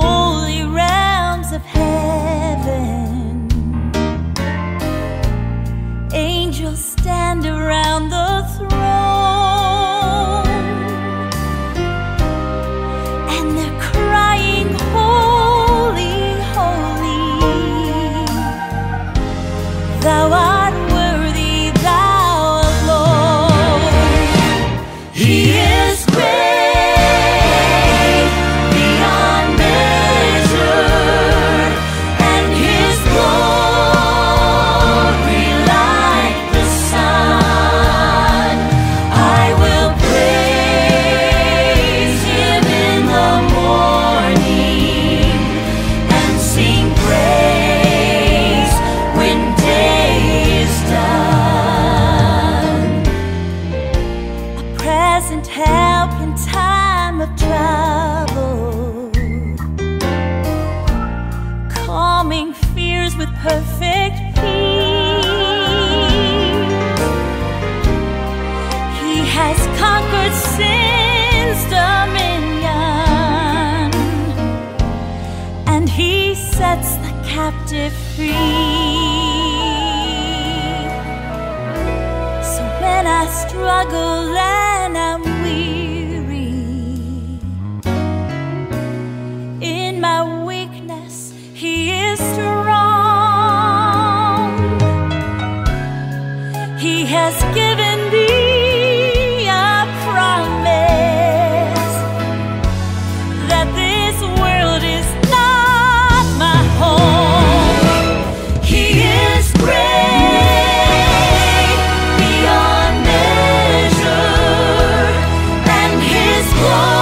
holy realms of heaven. Angels stand around the throne and they're crying, Holy, holy, thou. captive free. So when I struggle and I'm weary, in my weakness, He is strong. He has given me. whoa.